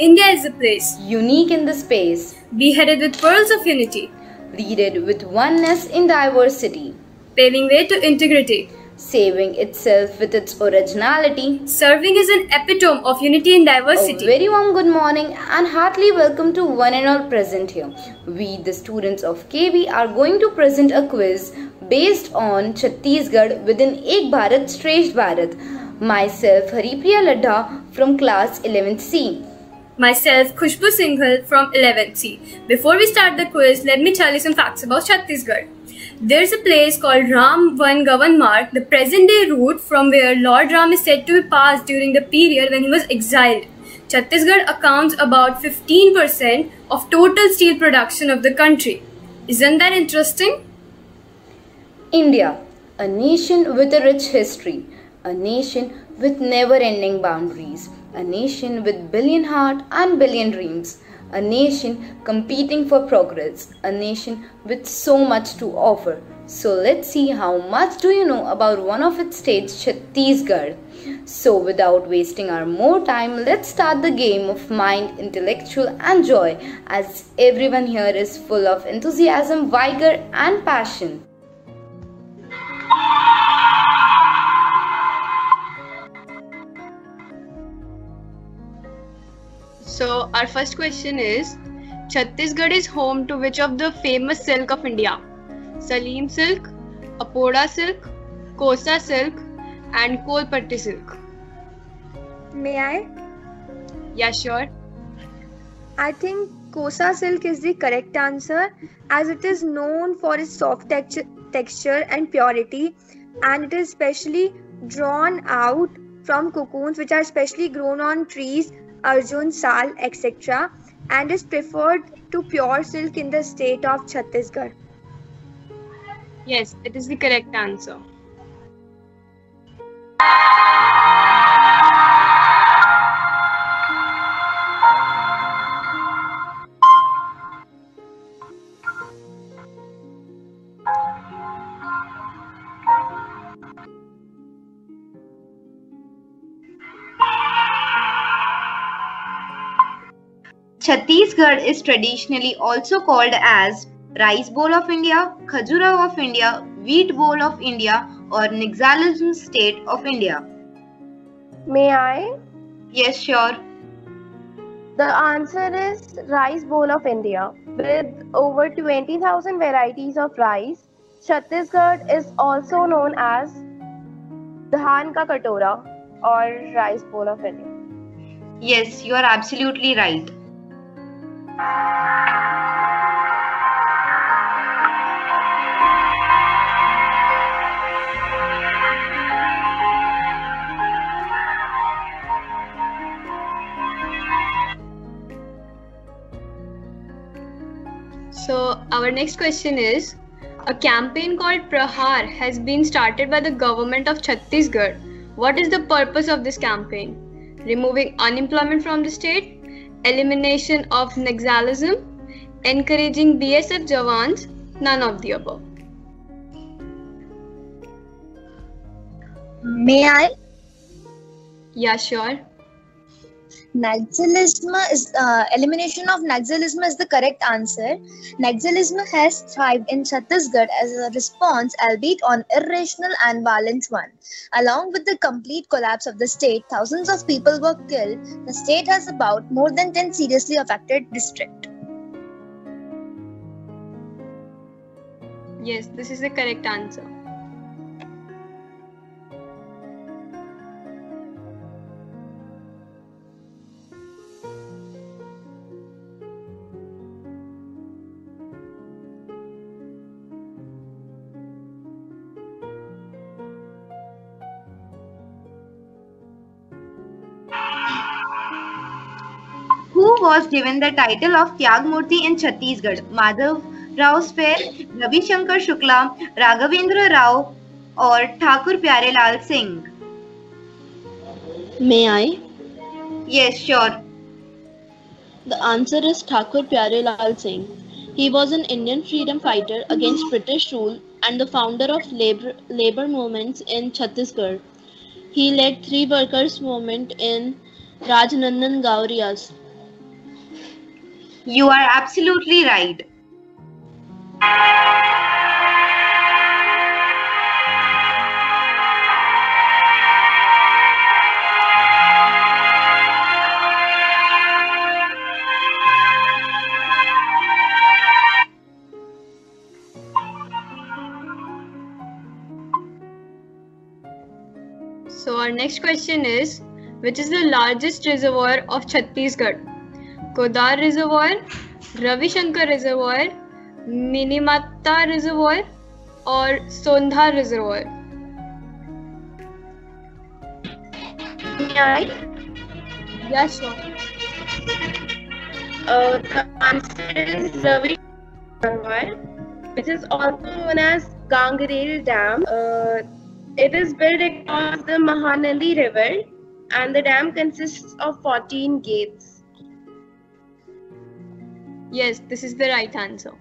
India is a place, unique in the space, beheaded with pearls of unity, leaded with oneness in diversity, paving way to integrity, saving itself with its originality. serving as an epitome of unity and A diversity. very warm good morning and heartily welcome to one and all present here. We, the students of KV, are going to present a quiz based on Chhattisgarh within Ek Bharat Shresth Bharat. Myself, Haripriya Ladha from class 11th C. Myself, Khushboo Singhal from 11th C. Before we start the quiz, let me tell you some facts about Chhattisgarh. There's a place called Ram Van Gaman Marg, the present day route from where Lord Ram is said to be passed during the period when he was exiled. Chhattisgarh accounts about 15% of total steel production of the country. Isn't that interesting? India, a nation with a rich history, a nation with never ending boundaries, a nation with billion heart and billion dreams, a nation competing for progress, a nation with so much to offer. So let's see how much do you know about one of its states, Chhattisgarh. So without wasting our more time, let's start the game of mind, intellectual and joy as everyone here is full of enthusiasm, vigor and passion. So our first question is Chhattisgarh is home to which of the famous silk of India? Salim silk, Apoda silk, Kosa silk, and Kolpatti silk. May I? Yeah, sure. I think Kosa silk is the correct answer as it is known for its soft texture, texture and purity and it is specially drawn out from cocoons which are specially grown on trees, arjun, sal, etc. and is preferred to pure silk in the state of Chhattisgarh. Yes, it is the correct answer. Chhattisgarh is traditionally also called as Rice Bowl of India, Khajuraho of India, Wheat Bowl of India, or Naxalism State of India. May I? Yes, sure. The answer is Rice Bowl of India. With over 20,000 varieties of rice, Chhattisgarh is also known as Dhan Ka Katora or Rice Bowl of India. Yes, you are absolutely right. So our next question is a campaign called Prahar has been started by the government of Chhattisgarh. What is the purpose of this campaign? Removing unemployment from the state, elimination of Naxalism, encouraging BSF Jawans, none of the above. May I? Yeah, sure. Naxalism is uh, elimination of Naxalism is the correct answer. Naxalism has thrived in Chhattisgarh as a response, albeit on irrational and violent one. Along with the complete collapse of the state, thousands of people were killed. The state has about more than 10 seriously affected districts. Yes, this is the correct answer. Was given the title of Tyagmurti in Chhattisgarh? Madhav Rao Sapre, Ravi Shankar Shukla, Raghavendra Rao, or Thakur Pyare Lal Singh? May I? Yes, sure. The answer is Thakur Pyare Lal Singh. He was an Indian freedom fighter against British rule and the founder of labor, labor movements in Chhattisgarh. He led three workers' movement in Rajnandan Gaurias. You are absolutely right. So our next question is which is the largest reservoir of Chhattisgarh? Kodar Reservoir, Ravi Shankar Reservoir, Minimata Reservoir or Sondha Reservoir? Right? Yeah, sure. Uh, the answer is Ravi Reservoir, which is also known as Gangrel Dam. Uh, it is built across the Mahanadi River and the dam consists of 14 gates. Yes, this is the right answer.